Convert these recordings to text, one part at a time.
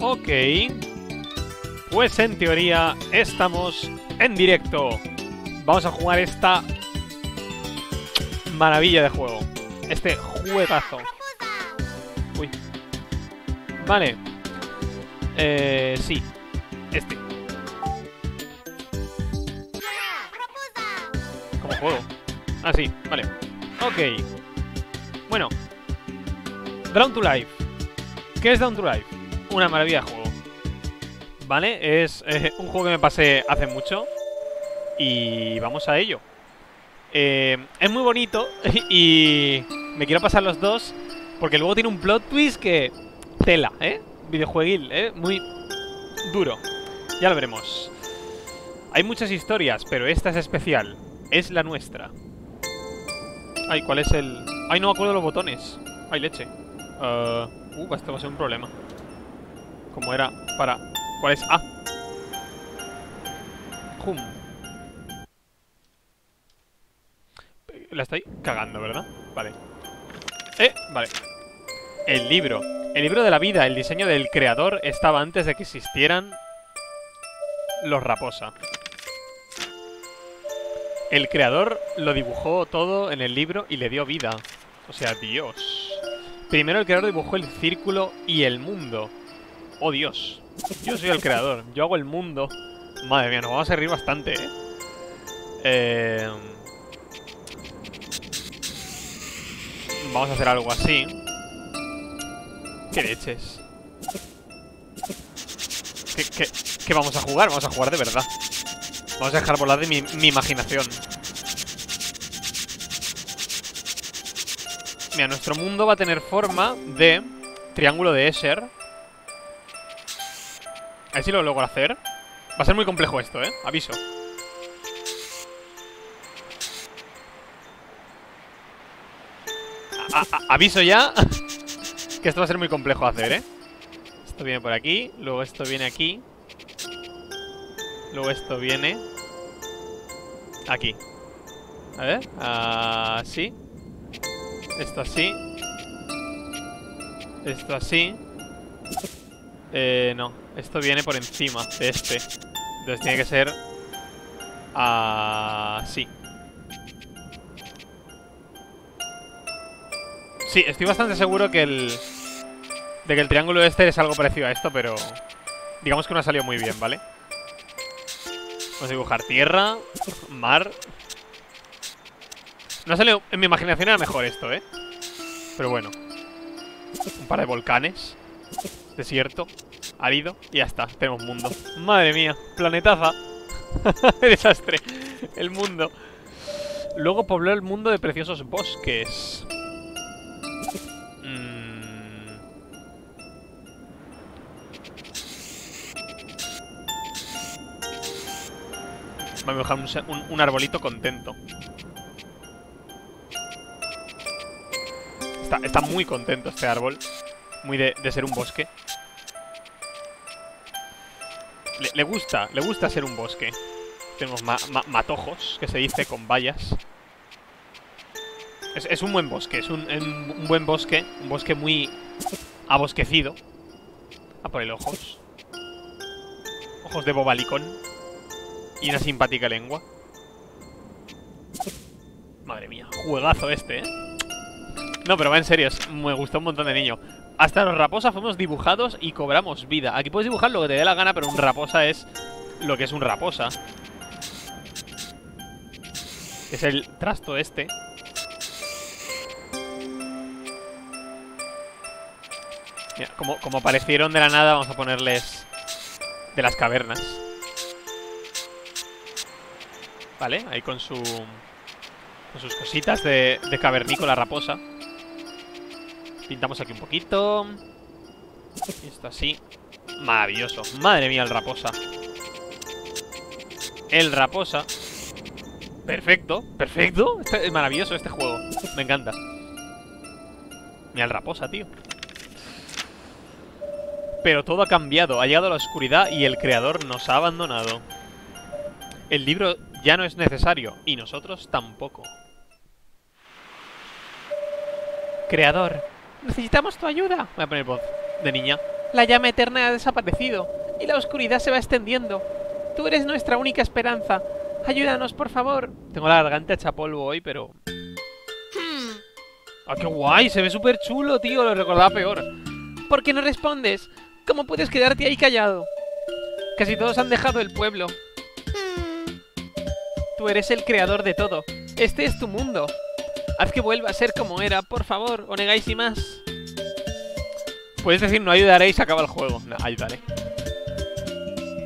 Ok. Pues en teoría estamos en directo. Vamos a jugar esta maravilla de juego. Este juegazo. Uy. Vale. Eh, sí. Este. ¿Cómo juego? Ah, sí. Vale. Ok. Bueno. Down to Life. ¿Qué es Down to Life? Una maravilla juego. ¿Vale? Es un juego que me pasé hace mucho. Y vamos a ello. Eh, es muy bonito y me quiero pasar los dos porque luego tiene un plot twist que... Tela, ¿eh? Videojueguil, ¿eh? Muy duro. Ya lo veremos. Hay muchas historias, pero esta es especial. Es la nuestra. Ay, ¿cuál es el...? Ay, no me acuerdo los botones. Ay, leche. Uh, uh, esto va a ser un problema. Como era para... ¿Cuál es? Ah. Hum. La estoy cagando, ¿verdad? Vale. Eh, vale. El libro. El libro de la vida, el diseño del creador estaba antes de que existieran los Raposa. El creador lo dibujó todo en el libro y le dio vida. O sea, Dios. Primero el creador dibujó el círculo y el mundo. Oh, Dios. Yo soy el creador. Yo hago el mundo. Madre mía, nos vamos a reír bastante, ¿eh? Eh... Vamos a hacer algo así. ¿Qué leches? ¿Qué, vamos a jugar? Vamos a jugar de verdad. Vamos a dejar volar de mi, mi imaginación. Mira, nuestro mundo va a tener forma de triángulo de Escher. A ver si lo logro hacer. Va a ser muy complejo esto, ¿eh? Aviso. Aviso ya que esto va a ser muy complejo hacer, ¿eh? Esto viene por aquí, luego esto viene aquí. Luego esto viene aquí. A ver, así. Esto así. Esto así. Eh, no. Esto viene por encima de este. Entonces tiene que ser así. Sí, estoy bastante seguro que el... De que el triángulo este es algo parecido a esto, pero... Digamos que no ha salido muy bien, ¿vale? Vamos a dibujar tierra, mar... No ha salido... En mi imaginación era mejor esto, ¿eh? Pero bueno. Un par de volcanes. Desierto. Árido. Y ya está. Tenemos mundo. Madre mía. Planetaza. Desastre. El mundo. Luego pobló el mundo de preciosos bosques. Vamos a dejar un, un, arbolito contento. Está, muy contento este árbol. Muy de ser un bosque. Le, gusta, le gusta ser un bosque. Tenemos ma, ma, matojos, que se dice, con vallas. Es, un buen bosque, es un, buen bosque. Un bosque muy abosquecido. A por el ojos. Ojos de bobalicón. Y una simpática lengua. Madre mía, juegazo este, ¿eh? No, pero va en serio, me gustó un montón de niño. Hasta los raposas fuimos dibujados y cobramos vida. Aquí puedes dibujar lo que te dé la gana, pero un raposa es lo que es un raposa. Es el trasto este. Mira, como, como aparecieron de la nada, vamos a ponerles de las cavernas. Vale, ahí con su... Con sus cositas de, de cavernícola raposa. Pintamos aquí un poquito. Esto así. Maravilloso. Madre mía, el raposa. El raposa. Perfecto, perfecto. Este, es maravilloso este juego. Me encanta. Mira el raposa, tío. Pero todo ha cambiado. Ha llegado la oscuridad y el creador nos ha abandonado. El libro ya no es necesario. Y nosotros tampoco. Creador. Necesitamos tu ayuda. Voy a poner voz de niña. La llama eterna ha desaparecido y la oscuridad se va extendiendo. Tú eres nuestra única esperanza. Ayúdanos, por favor. Tengo la garganta hecha polvo hoy, pero... ¡Ah, qué guay! Se ve súper chulo, tío. Lo recordaba peor. ¿Por qué no respondes? ¿Cómo puedes quedarte ahí callado? Casi todos han dejado el pueblo. Tú eres el creador de todo. Este es tu mundo. Haz que vuelva a ser como era, por favor, o negáis y más. Puedes decir no ayudaréis, acaba el juego. No, ayudaré.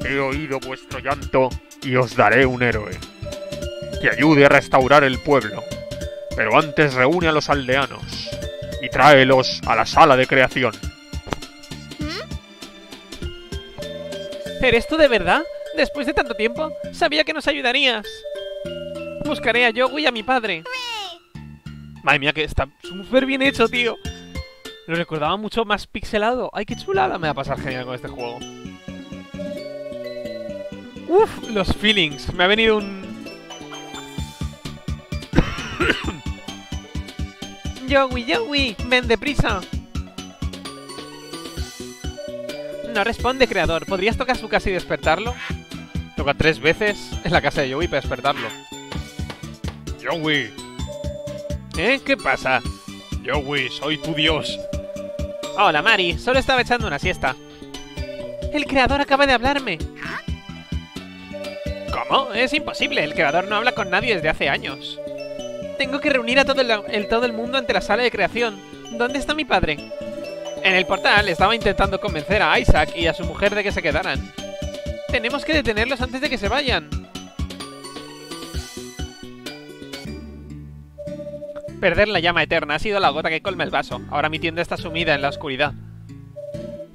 He oído vuestro llanto y os daré un héroe que ayude a restaurar el pueblo. Pero antes reúne a los aldeanos y tráelos a la sala de creación. ¿Eres tú de verdad? Después de tanto tiempo, sabía que nos ayudarías. Buscaré a Yogu y a mi padre. Madre mía, que está súper bien hecho, tío. Lo recordaba mucho más pixelado. ¡Ay, qué chulada! Me va a pasar genial con este juego. Uf, los feelings. Me ha venido un... Yowi, Yowi, ven deprisa. No responde, creador. ¿Podrías tocar su casa y despertarlo? Toca tres veces en la casa de Joey para despertarlo. Joey, ¿Eh? ¿Qué pasa? Joey, soy tu dios. Hola, Mari. Solo estaba echando una siesta. El creador acaba de hablarme. ¿Cómo? Es imposible. El creador no habla con nadie desde hace años. Tengo que reunir a todo el, el- todo el mundo ante la sala de creación. ¿Dónde está mi padre? En el portal estaba intentando convencer a Isaac y a su mujer de que se quedaran. Tenemos que detenerlos antes de que se vayan. Perder la llama eterna ha sido la gota que colma el vaso. Ahora mi tienda está sumida en la oscuridad.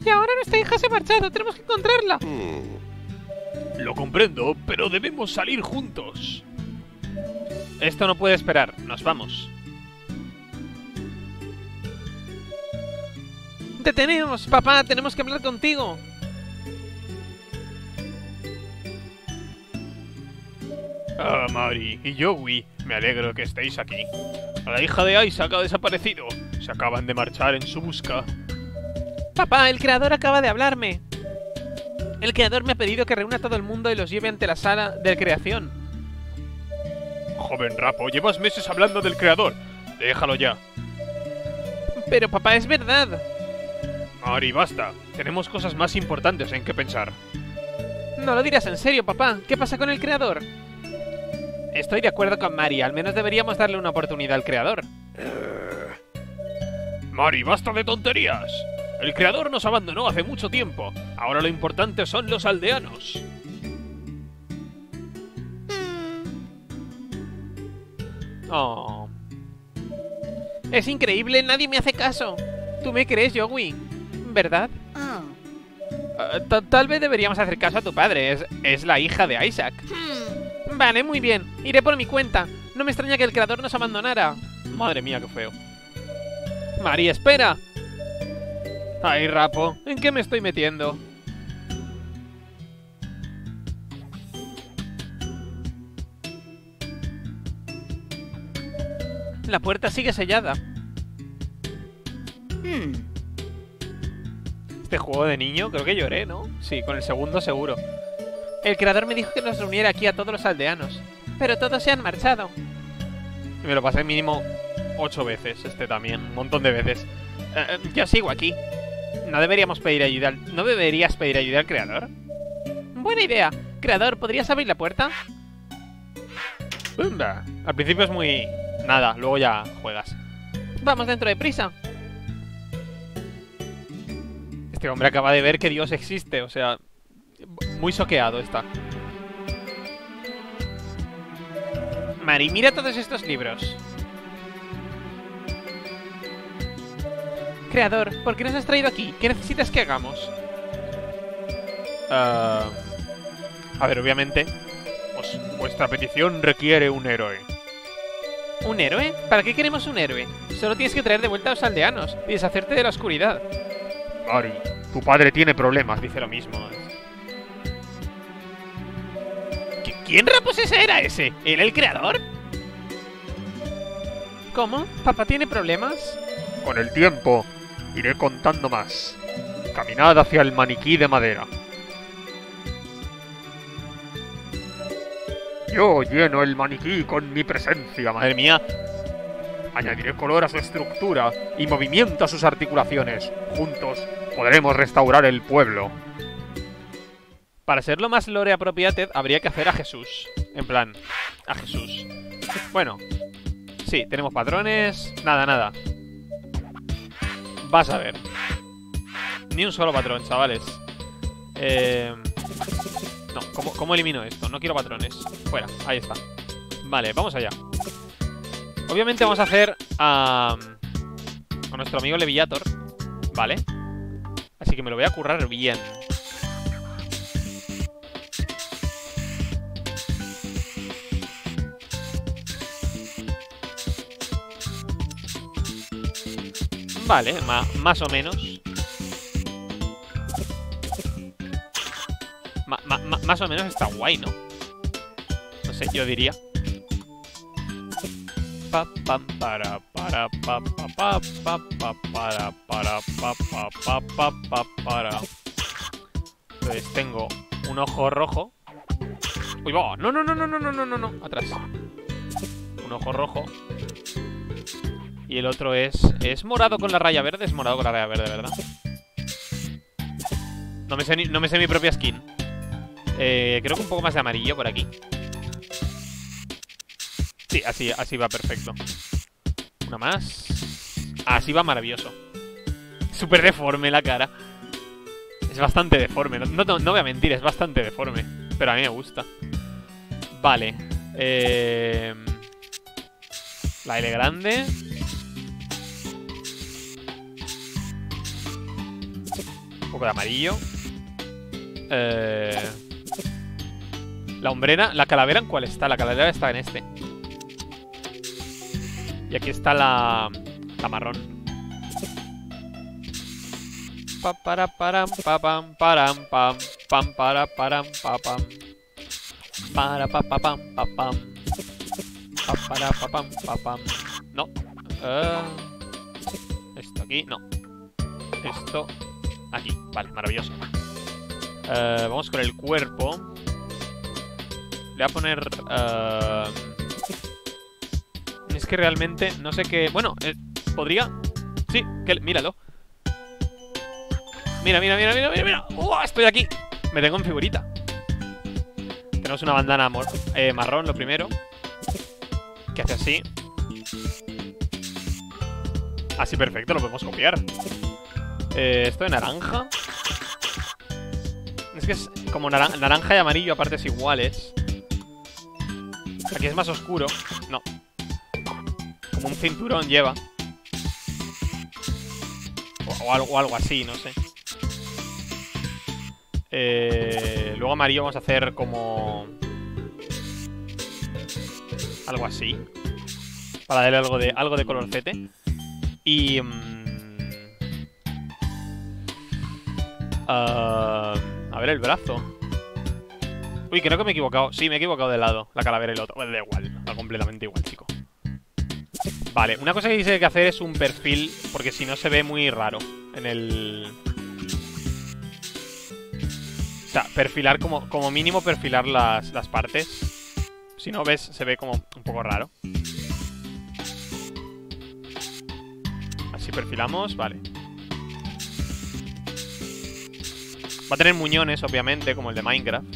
Y ahora nuestra hija se ha marchado. Tenemos que encontrarla. Lo comprendo, pero debemos salir juntos. Esto no puede esperar. Nos vamos. Detenemos, papá. Tenemos que hablar contigo. Ah, Mari y Joey, me alegro que estéis aquí. La hija de Isaac ha desaparecido. Se acaban de marchar en su busca. Papá, el creador acaba de hablarme. El creador me ha pedido que reúna a todo el mundo y los lleve ante la sala de creación. Joven Rapo, llevas meses hablando del creador. Déjalo ya. Pero papá, es verdad. Mari, basta. Tenemos cosas más importantes en que pensar. No lo dirás en serio, papá. ¿Qué pasa con el creador? Estoy de acuerdo con Mari. Al menos deberíamos darle una oportunidad al creador. Mari, basta de tonterías. El creador nos abandonó hace mucho tiempo. Ahora lo importante son los aldeanos. Oh. Es increíble, nadie me hace caso. ¿Tú me crees, Joey? ¿Verdad? Ah, ta- tal vez deberíamos hacer caso a tu padre. Es, es la hija de Isaac. Vale, muy bien. Iré por mi cuenta. No me extraña que el creador nos abandonara. Madre mía, qué feo. Mari, espera. Ay, Rapo, ¿en qué me estoy metiendo? La puerta sigue sellada. Este juego de niño, creo que lloré, ¿no? Sí, con el segundo seguro. El creador me dijo que nos reuniera aquí a todos los aldeanos. Pero todos se han marchado. Y me lo pasé mínimo ocho veces, este también, un montón de veces. Eh, eh, yo sigo aquí. ¿No deberíamos pedir ayuda al... ¿No deberías pedir ayuda al creador? Buena idea. Creador, ¿podrías abrir la puerta? Bumba. Al principio es muy... Nada, luego ya juegas. Vamos dentro de prisa. Este hombre acaba de ver que Dios existe, o sea... Muy soqueado está. Mari, mira todos estos libros. Creador, ¿por qué nos has traído aquí? ¿Qué necesitas que hagamos? Ah, a ver, obviamente... Pues, vuestra petición requiere un héroe. ¿Un héroe? ¿Para qué queremos un héroe? Solo tienes que traer de vuelta a los aldeanos y deshacerte de la oscuridad. Mari, tu padre tiene problemas. Dice lo mismo. ¿Qui- ¿Quién rapos ese era ese? ¿Era el creador? ¿Cómo? ¿Papá tiene problemas? Con el tiempo, iré contando más. Caminad hacia el maniquí de madera. Yo lleno el maniquí con mi presencia, madre mía. Añadiré color a su estructura y movimiento a sus articulaciones. Juntos podremos restaurar el pueblo. Para ser lo más lore apropiated, habría que hacer a Jesús. En plan, a Jesús. Bueno, sí, tenemos patrones. Nada, nada. Vas a ver. Ni un solo patrón, chavales. Eh... No, ¿cómo, ¿cómo elimino esto? No quiero patrones. Fuera, ahí está. Vale, vamos allá. Obviamente vamos a hacer a, a nuestro amigo Leviator, ¿vale? Así que me lo voy a currar bien. Vale, más o menos. más o menos está guay, ¿no? No sé, yo diría. Pa, pa, para, para, pa, pa, pa, pa, pa, para, para, pa, pa, pa, pa, pa, para. Entonces tengo un ojo rojo. Uy, va. No, no, no, no, no, no, no, no, no. Atrás. Un ojo rojo. Y el otro es... ¿Es morado con la raya verde? Es morado con la raya verde, ¿verdad? No me sé, no me sé mi propia skin. Eh, creo que un poco más de amarillo por aquí. Sí, así, así va perfecto. Una más. Así va maravilloso. Súper deforme la cara. Es bastante deforme. No, no, no voy a mentir, es bastante deforme. Pero a mí me gusta. Vale. Eh... La L grande. Poco de amarillo. Eh... La hombrera, la calavera en cuál está? La calavera está en este. Y aquí está la, la marrón. Pa para param pa pam param pam pam para param pa pam para pa pa pam pa pam pa para pa pam pa pam no uh, esto aquí no esto Aquí, vale, maravilloso. Eh, vamos con el cuerpo. Le voy a poner... Eh, es que realmente no sé qué... Bueno, eh, podría... Sí, que... míralo. Mira, mira, mira, mira, mira, mira. ¡Uh! Estoy aquí. Me tengo en figurita. Tenemos una bandana marrón, lo primero. Que hace así. Así perfecto, lo podemos copiar. Eh, esto de naranja. Es que es como naranja y amarillo a partes iguales. Aquí es más oscuro. No. Como un cinturón lleva. O, algo, así, no sé. Eh, luego amarillo vamos a hacer como... Algo así. Para darle algo de, algo de colorcete. Y... Mm, Ah, a ver el brazo. Uy, creo que me he equivocado. Sí, me he equivocado de lado. La calavera y el otro. da igual. Da completamente igual, chico. Vale, una cosa que dice que hacer es un perfil, porque si no se ve muy raro en el... O sea, perfilar como, como mínimo perfilar las, las partes. Si no ves, se ve como un poco raro. Así perfilamos, vale. Va a tener muñones, obviamente, como el de Minecraft.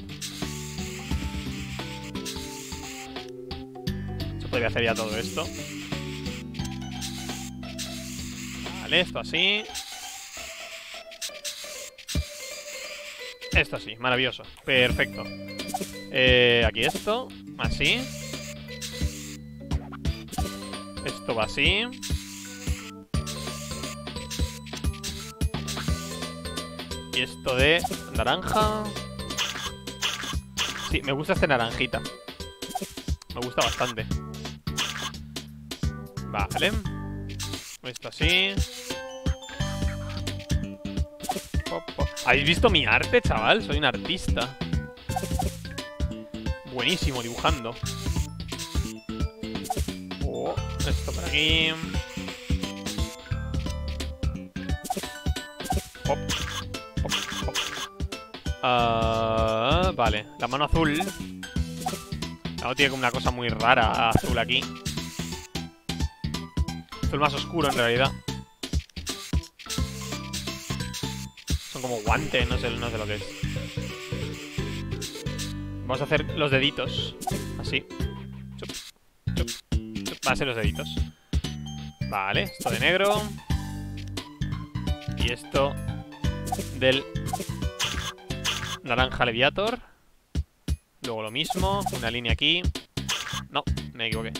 Se podría hacer ya todo esto. Vale, esto así. Esto así, maravilloso. Perfecto. Eh, aquí esto. Así. Esto va así. Y esto de naranja. Sí, me gusta este naranjita. Me gusta bastante. Vale. Esto así. ¿Habéis visto mi arte, chaval? Soy un artista. Buenísimo dibujando. Oh, esto por aquí. Ah, vale, la mano azul. Algo tiene como una cosa muy rara azul aquí. Azul más oscuro en realidad. Son como guantes, no sé, no sé lo que es. Vamos a hacer los deditos. Así. Chup, chup, chup. Va a ser los deditos. Vale, esto de negro. Y esto del naranja Leviator. Luego lo mismo, una línea aquí. No, me equivoqué.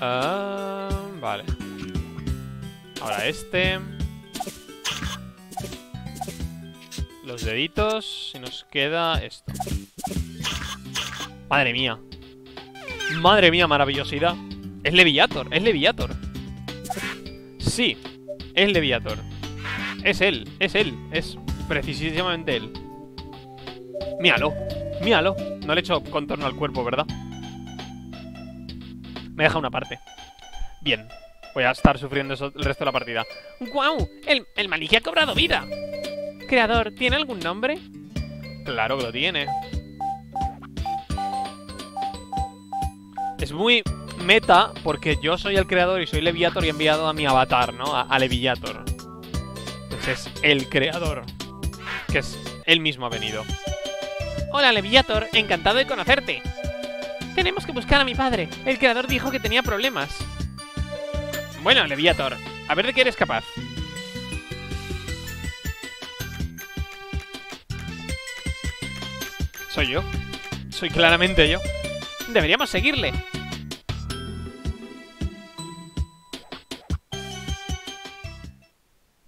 Ah, vale. Ahora este. Los deditos. Y nos queda esto. Madre mía. Madre mía, maravillosidad. Es Leviator, es Leviator. Sí, es Leviator. Es él, es él, es precisamente él. Míralo, míralo. No le he hecho contorno al cuerpo, ¿verdad? Me deja una parte. Bien. Voy a estar sufriendo eso el resto de la partida. ¡Guau! El, el maniquí ha cobrado vida. Creador, ¿tiene algún nombre? Claro que lo tiene. Es muy meta porque yo soy el creador y soy Leviator y he enviado a mi avatar, ¿no? A, a Leviator. Es el creador. Que es él mismo ha venido. Hola, Leviator, encantado de conocerte. Tenemos que buscar a mi padre. El creador dijo que tenía problemas. Bueno, Leviator, a ver de qué eres capaz. Soy yo. Soy claramente yo. Deberíamos seguirle.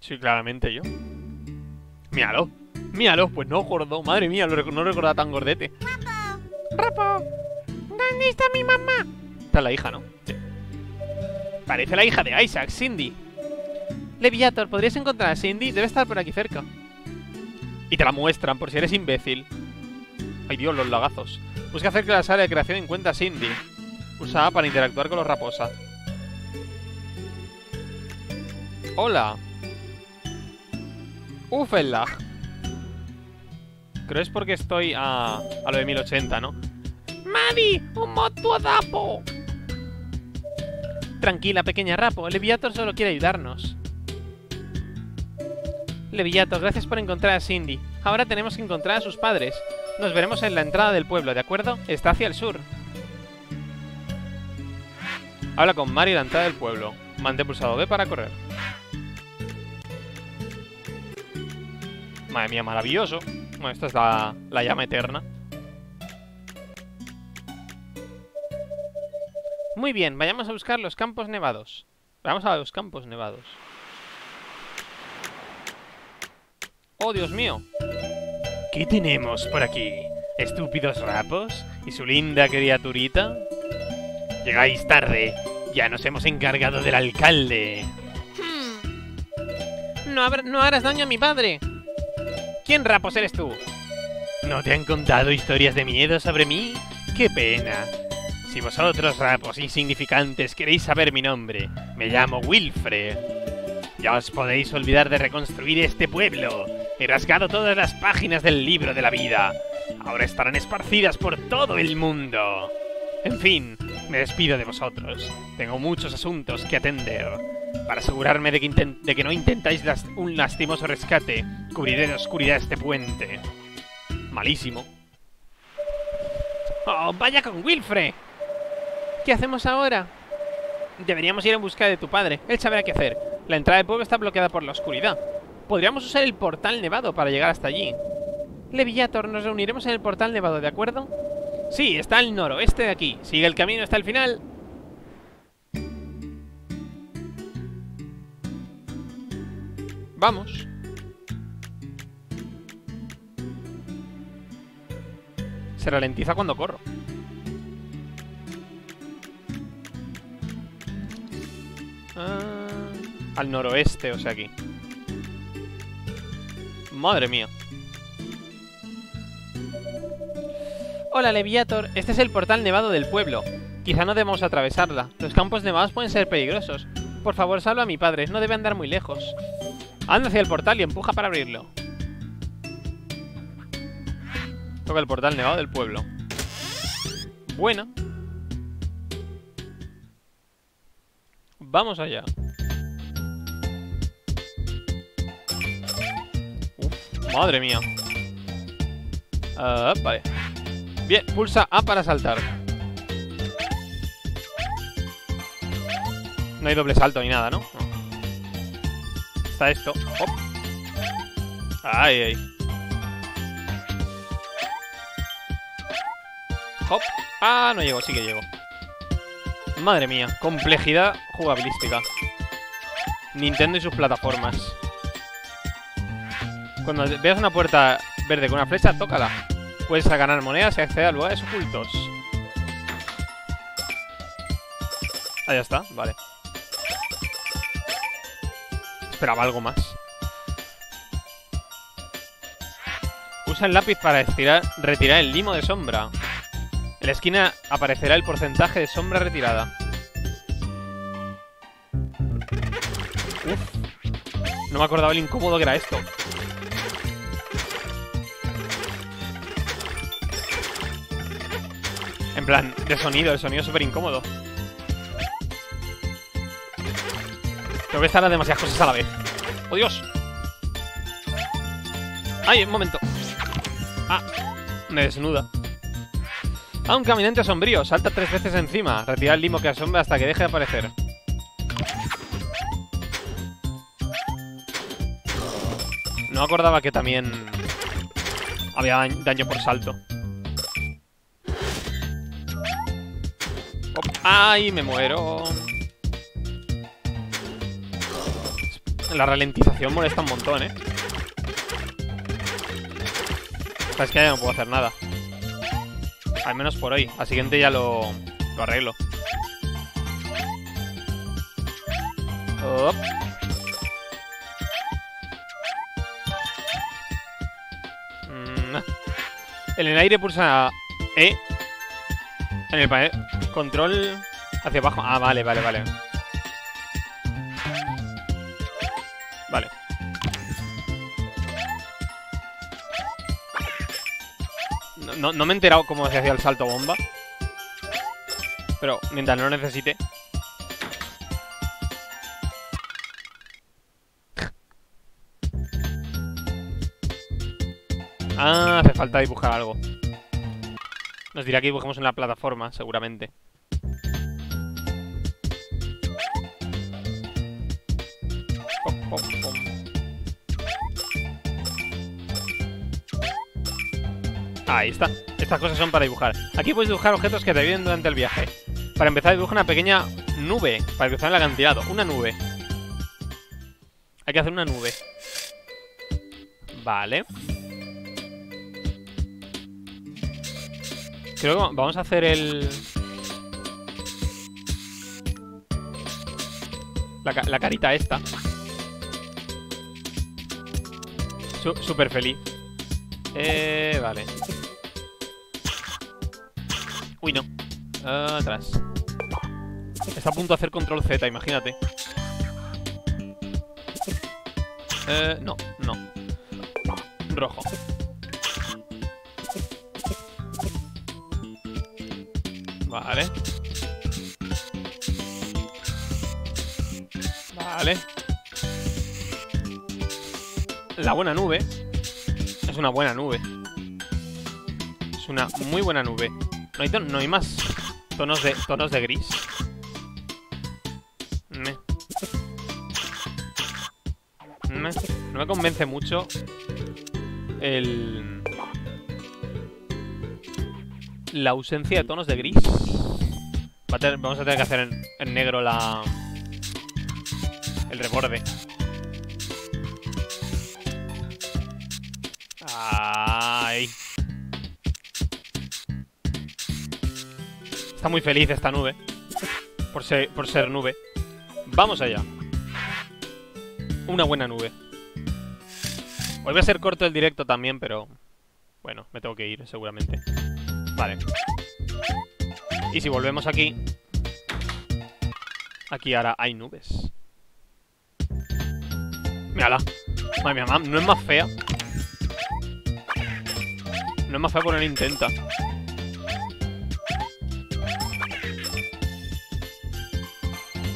Soy claramente yo. Míralo. Míralo. Pues no, gordo. Madre mía, no recordaba tan gordete. Rapo, ¿dónde está mi mamá? Está la hija, ¿no? Sí. Parece la hija de Isaac, Cindy. Leviator, ¿podrías encontrar a Cindy? Debe estar por aquí cerca. Y te la muestran por si eres imbécil. Ay Dios, los lagazos. Busca hacer que la sala de creación encuentre a Cindy. Usa A para interactuar con los raposa. Hola. Ufelag. Creo es porque estoy a, a lo de 1080, ¿no? ¡Madi! ¡Un moto dapo! Tranquila, pequeña Rapo. Leviator solo quiere ayudarnos. Leviator, gracias por encontrar a Cindy. Ahora tenemos que encontrar a sus padres. Nos veremos en la entrada del pueblo, ¿de acuerdo? Está hacia el sur. Habla con Mario en la entrada del pueblo. Mantén pulsado B para correr. Madre mía, maravilloso. Bueno, esta es la, la llama eterna. Muy bien, vayamos a buscar los campos nevados. Vamos a los campos nevados. ¡Oh, Dios mío! ¿Qué tenemos por aquí? ¿Estúpidos rapos? ¿Y su linda criaturita? Llegáis tarde. Ya nos hemos encargado del alcalde. No, habrá- no harás daño a mi padre. ¿Quién rapos eres tú? ¿No te han contado historias de miedo sobre mí? ¡Qué pena! Si vosotros, rapos insignificantes, queréis saber mi nombre, me llamo Wilfred. Ya os podéis olvidar de reconstruir este pueblo. He rasgado todas las páginas del libro de la vida. Ahora estarán esparcidas por todo el mundo. En fin, me despido de vosotros. Tengo muchos asuntos que atender. Para asegurarme de que, no intentáis un lastimoso rescate, cubriré de oscuridad este puente. Malísimo. ¡Oh, vaya con Wilfred! ¿Qué hacemos ahora? Deberíamos ir en busca de tu padre. Él sabrá qué hacer. La entrada del pueblo está bloqueada por la oscuridad. Podríamos usar el portal nevado para llegar hasta allí. Leviator, nos reuniremos en el portal nevado, ¿de acuerdo? Sí, está al noroeste de aquí. Sigue el camino hasta el final. Vamos. Se ralentiza cuando corro. Ah, al noroeste, o sea, aquí. Madre mía. Hola, Leviator. Este es el portal nevado del pueblo. Quizá no debemos atravesarla. Los campos nevados pueden ser peligrosos. Por favor, salva a mi padre. No debe andar muy lejos. Anda hacia el portal y empuja para abrirlo. Toca el portal nevado del pueblo. Buena. Vamos allá. Uf, madre mía. Ah, vale. Bien, pulsa A para saltar. No hay doble salto ni nada, ¿no? Está esto. Ay, ay. Hop. Ah, no llego, sí que llego. Madre mía, complejidad jugabilística. Nintendo y sus plataformas. Cuando veas una puerta verde con una flecha, tócala. Puedes ganar monedas y acceder a lugares ocultos. Ah, ya está, vale. Esperaba algo más. Usa el lápiz para estirar, retirar el limo de sombra. La esquina aparecerá el porcentaje de sombra retirada. Uf. No me acordaba el incómodo que era esto. En plan, de sonido, el sonido súper incómodo. Tengo que estar a demasiadas cosas a la vez. ¡Oh, Dios! ¡Ay, un momento! Ah, me desnuda. Ah, un caminante sombrío. Salta tres veces encima. Retira el limo que asombra hasta que deje de aparecer. No acordaba que también había daño por salto. ¡Ay, me muero! La ralentización molesta un montón, ¿eh? Es que ya no puedo hacer nada. Al menos por hoy. Al siguiente ya lo, lo arreglo. Mm, en el aire pulsa E. En el panel. Control hacia abajo. Ah, vale, vale. Vale. No, no, me he enterado cómo se hacía el salto bomba. Pero mientras no lo necesite. Ah, hace falta dibujar algo. Nos dirá que dibujemos en la plataforma, seguramente. Ahí está. Estas cosas son para dibujar. Aquí puedes dibujar objetos que te vienen durante el viaje. Para empezar, dibuja una pequeña nube para cruzar el acantilado. Una nube. Hay que hacer una nube. Vale. Creo que vamos a hacer el... La, carita esta. Súper feliz. Eh, vale. Uy, no. Atrás. Está a punto de hacer control Z, imagínate. Eh, no, no. Rojo. Vale. Vale. La buena nube. Es una buena nube. Es una muy buena nube. No hay, no hay más tonos de, tonos de gris. No me convence mucho el... La ausencia de tonos de gris. vamos a tener que hacer en, en negro la... El reborde. Está muy feliz esta nube. Por ser, por nube. Vamos allá. Una buena nube. Hoy va a ser corto el directo también, pero... Bueno, me tengo que ir, seguramente. Vale. Y si volvemos aquí... Aquí ahora hay nubes. Mírala. Madre mía, no es más fea. No es más fea porque no intenta.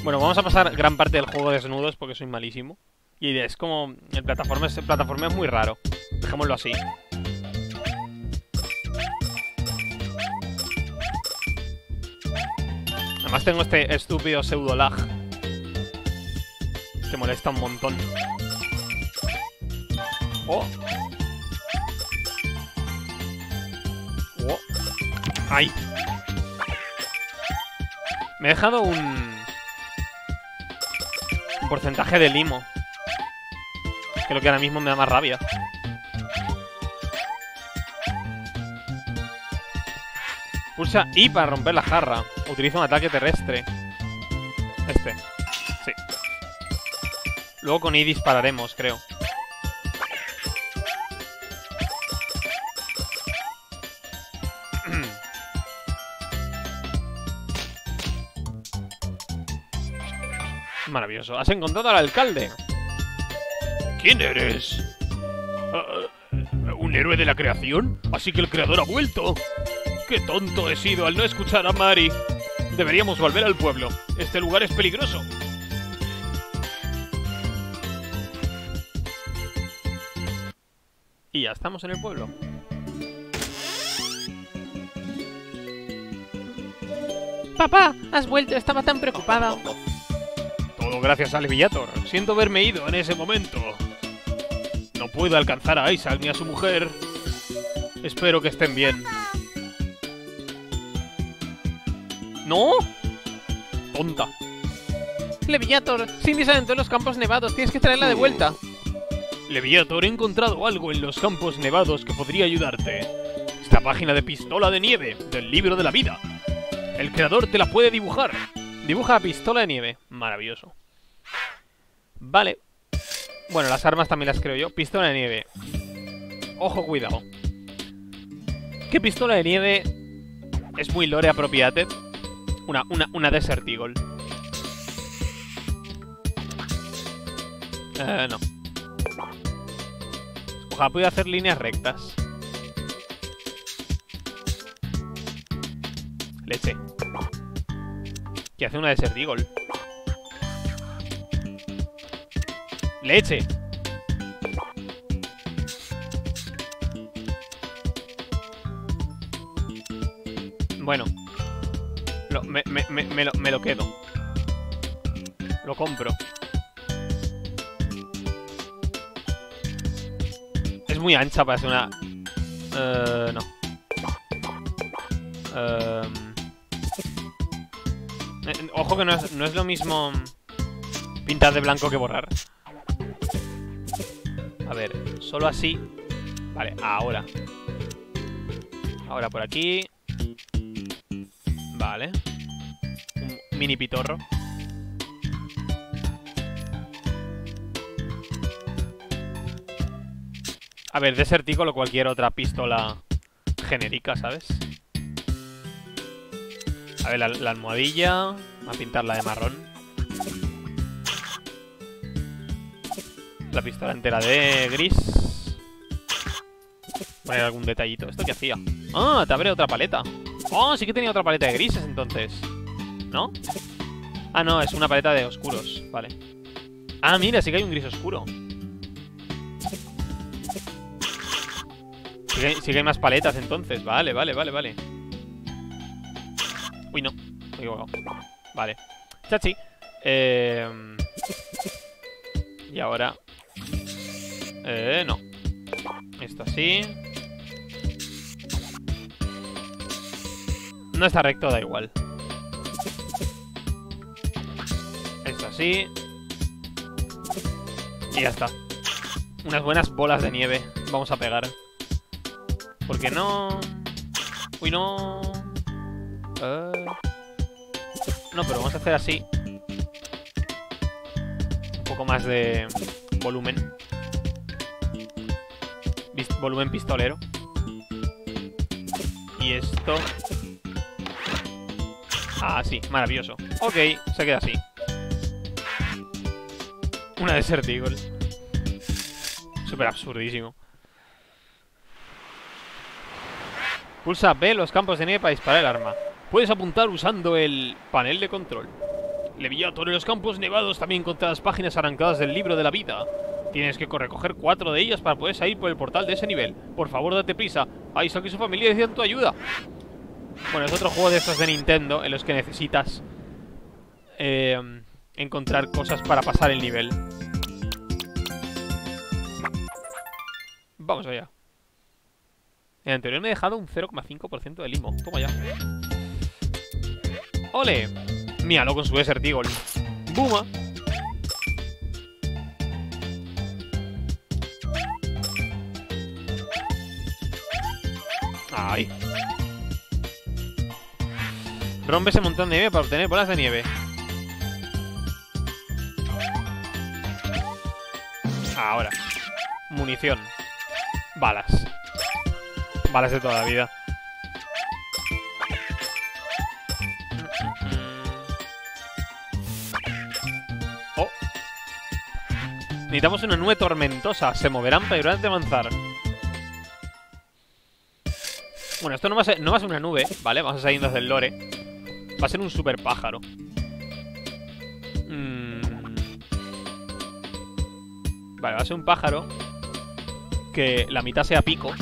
Bueno, vamos a pasar gran parte del juego desnudos porque soy malísimo. Y es como... El plataforma es, el plataforma muy raro. Dejémoslo así. Además tengo este estúpido pseudo lag. Que molesta un montón. Oh. Oh. ¡Ay! Me he dejado un... Porcentaje de limo. Creo que ahora mismo me da más rabia. Pulsa I para romper la jarra. Utiliza un ataque terrestre. Este. Sí. Luego con I dispararemos, creo. Maravilloso. ¿Has encontrado al alcalde? ¿Quién eres? Ah, ¿Un héroe de la creación? Así que el creador ha vuelto. ¡Qué tonto he sido al no escuchar a Mari! Deberíamos volver al pueblo. Este lugar es peligroso. Y ya estamos en el pueblo. Papá, has vuelto, estaba tan preocupada. Gracias al Villator. Siento haberme ido en ese momento. No puedo alcanzar a Isaac ni a su mujer. Espero que estén bien. ¿No? Tonta. Leviator, Cindy sale en los campos nevados. Tienes que traerla de vuelta. Leviator, he encontrado algo en los campos nevados que podría ayudarte. Esta página de pistola de nieve, del libro de la vida. El creador te la puede dibujar. Dibuja pistola de nieve. Maravilloso. Vale. Bueno, las armas también las creo yo. Pistola de nieve. Ojo, cuidado. ¿Qué pistola de nieve es muy lore apropiate? Una, una, una Desert Eagle. Eh, no. Ojalá pudiera hacer líneas rectas. Leche. ¿Qué hace una Desert Eagle? ¡Leche! Bueno. Lo, me, me, me, me, lo, me lo quedo. Lo compro. Es muy ancha para ser una... Eh, no. Eh, ojo que no es, no es lo mismo pintar de blanco que borrar. A ver, solo así. Vale, ahora. Ahora por aquí. Vale. Un mini pitorro. A ver, Desertico o cualquier otra pistola genérica, ¿sabes? A ver, la, la almohadilla. A pintarla de marrón. Pistola entera de gris. Poner algún detallito. ¿Esto qué hacía? Ah, te abre otra paleta. Oh, sí que tenía otra paleta de grises entonces. ¿No? Ah, no, es una paleta de oscuros. Vale. Ah, mira, sí que hay un gris oscuro. Sí que, hay, sí que hay más paletas entonces. Vale, vale, vale, vale. Uy, no. Me he equivocado. Vale. Chachi. Eh... Y ahora... Eh, no. Esto así. No está recto, da igual. Esto así. Y ya está. Unas buenas bolas de nieve. Vamos a pegar. Porque no... Uy, no... Eh... No, pero vamos a hacer así. Un poco más de volumen. Volumen pistolero. Y esto... Ah, sí, maravilloso. Ok, se queda así. Una Desert Eagle. Súper absurdísimo. Pulsa B los campos de nieve para disparar el arma. Puedes apuntar usando el panel de control. Leviator, en los campos nevados también encontrarás páginas arrancadas del libro de la vida. Tienes que recoger cuatro de ellas para poder salir por el portal de ese nivel. Por favor, date prisa. Isaac y su familia necesitan tu ayuda. Bueno, es otro juego de estos de Nintendo en los que necesitas eh, encontrar cosas para pasar el nivel. Vamos allá. En anterior me he dejado un 0,5% de limo. Toma ya. ¡Ole! Míralo con su Desert Eagle. ¡Buma! Rompe ese montón de nieve para obtener bolas de nieve. Ahora. Munición. Balas. Balas de toda la vida. Oh. Necesitamos una nube tormentosa. Se moverán para de avanzar. Bueno, esto no va, a ser, no va a ser una nube, ¿vale? Vamos a salir desde el lore. Va a ser un super pájaro. Mm. Vale, va a ser un pájaro que la mitad sea pico.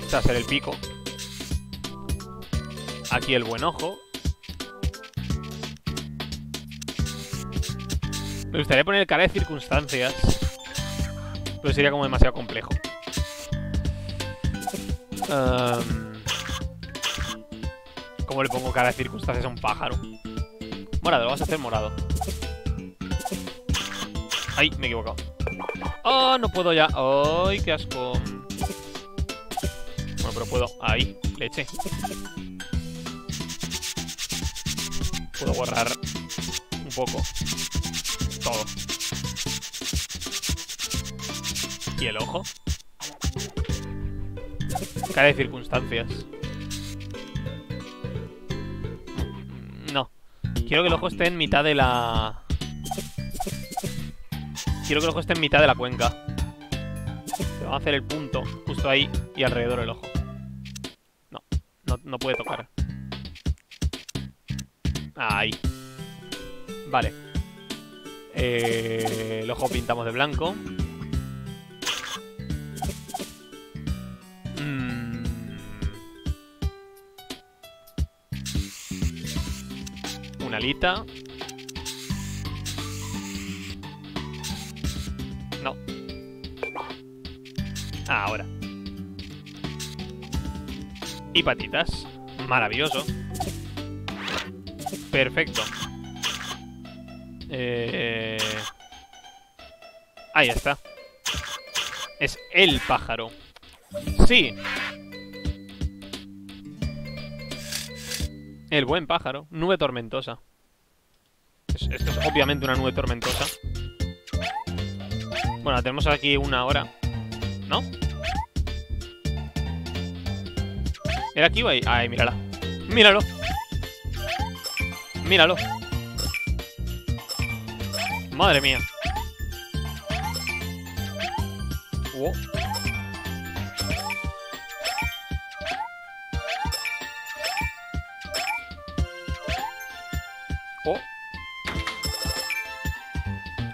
Este va a ser el pico. Aquí el buen ojo. Me gustaría poner cara de circunstancias. Pero sería como demasiado complejo. ¿Cómo le pongo cara de circunstancias a un pájaro? Morado, lo vas a hacer morado. Ay, me he equivocado. ¡Oh, no puedo ya! ¡Ay, qué asco! Bueno, pero puedo. Ahí, leche. Puedo borrar un poco. Todo. ¿Y el ojo? Cara de circunstancias. No. Quiero que el ojo esté en mitad de la... Quiero que el ojo esté en mitad de la cuenca. vamos a hacer el punto justo ahí y alrededor del ojo. No, no, no puede tocar. Ahí. Vale. Eh, el ojo pintamos de blanco. No. Ahora. Y patitas. Maravilloso. Perfecto. Eh... Ahí está. Es el pájaro. Sí. El buen pájaro. Nube tormentosa. Esto es obviamente una nube tormentosa. Bueno, tenemos aquí una hora. ¿No? ¿Era aquí o ahí? Ay, mírala. ¡Míralo! ¡Míralo! ¡Madre mía! Oh.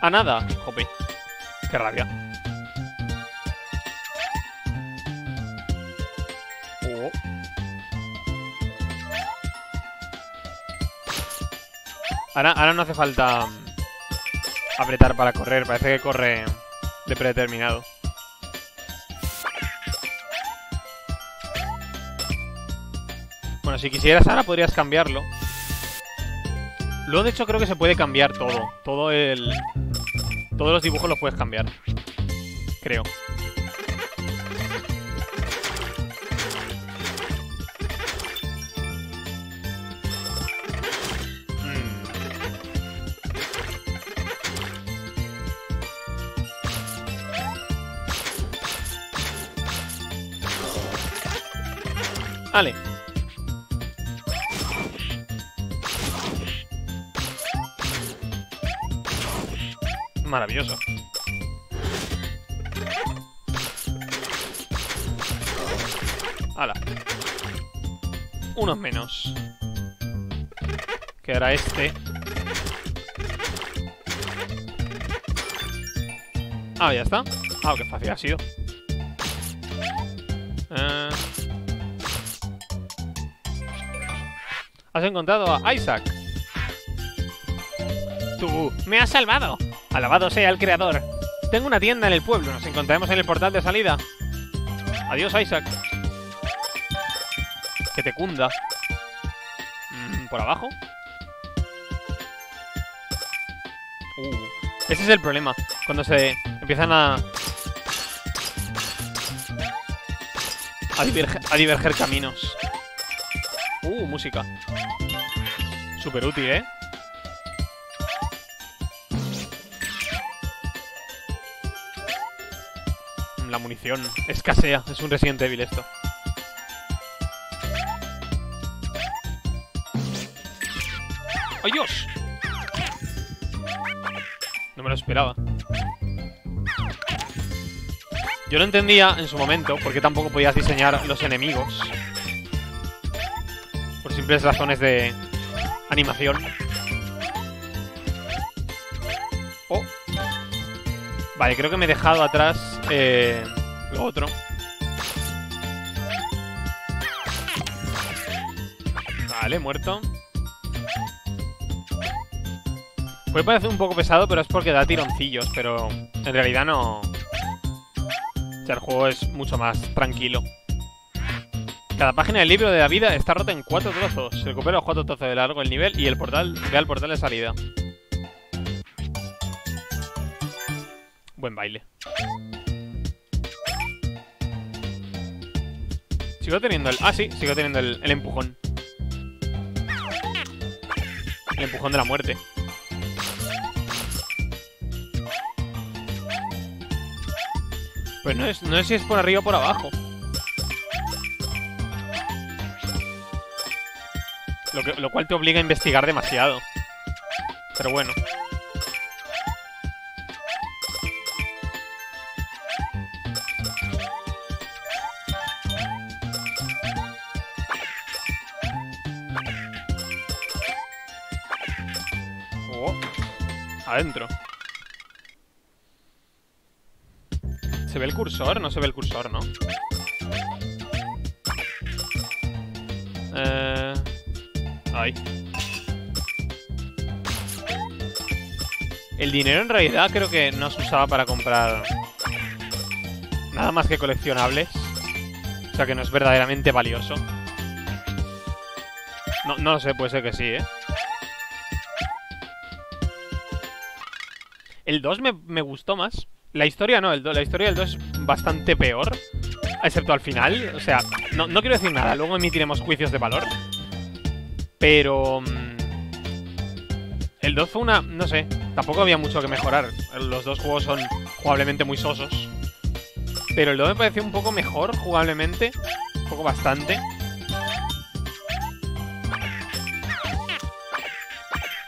A nada. Jope. Qué rabia. Oh. Ahora, ahora no hace falta mm, apretar para correr. Parece que corre de predeterminado. Bueno, si quisieras ahora podrías cambiarlo. Luego, de hecho, creo que se puede cambiar todo. Todo el... Todos los dibujos los puedes cambiar. Creo. Vale. maravilloso. ¡Hala! Unos menos. Que ahora este. Ah, ya está. Ah, qué fácil ha sido. Eh... Has encontrado a Isaac. Tú me has salvado. Alabado sea el creador. Tengo una tienda en el pueblo. Nos encontraremos en el portal de salida. Adiós, Isaac. Que te cunda. Mm, ¿Por abajo? Uh, ese es el problema. Cuando se empiezan a... Diverger, a diverger caminos. Uh, música. Súper útil, ¿eh? Munición escasea. Es un Resident Evil esto. ¡Ay, Dios! No me lo esperaba. Yo no entendía en su momento por qué tampoco podías diseñar los enemigos. Por simples razones de animación. Oh. Vale, creo que me he dejado atrás eh, lo otro. Vale, muerto. Puede parecer un poco pesado, pero es porque da tironcillos, pero en realidad no... O sea, el juego es mucho más tranquilo. Cada página del libro de la vida está rota en cuatro trozos. Se recupera los cuatro trozos de largo el nivel y el portal, vea el portal de salida. Buen baile. Sigo teniendo el... Ah, sí, sigo teniendo el, empujón. El empujón de la muerte. Pues no es, no sé si es por arriba o por abajo. Lo, que, lo cual te obliga a investigar demasiado. Pero bueno. Adentro. ¿Se ve el cursor? No se ve el cursor, ¿no? Eh... Ay. El dinero en realidad creo que no se usaba para comprar nada más que coleccionables. O sea que no es verdaderamente valioso. No, no lo sé, puede ser que sí, ¿eh? El 2 me, me gustó más. La historia no, el la historia del 2 es bastante peor. Excepto al final. O sea, no, no quiero decir nada. Luego emitiremos juicios de valor. Pero... mm, El 2 fue una... No sé. Tampoco había mucho que mejorar. Los dos juegos son jugablemente muy sosos. Pero el 2 me pareció un poco mejor jugablemente. Un poco bastante.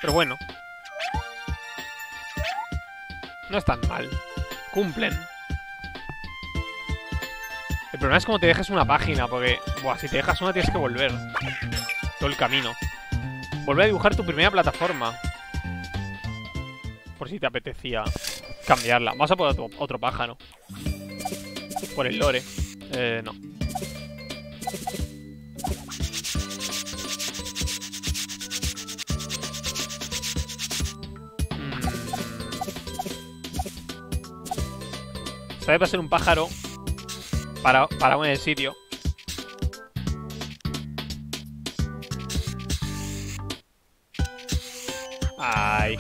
Pero bueno. No es tan mal. Cumplen. El problema es como te dejes una página, porque... Buah, si te dejas una tienes que volver. Todo el camino. Volver a dibujar tu primera plataforma. Por si te apetecía cambiarla. Vas a por otro, otro pájaro. Por el lore. Eh, no. Sabe para ser un pájaro para, parado en el sitio. Ay.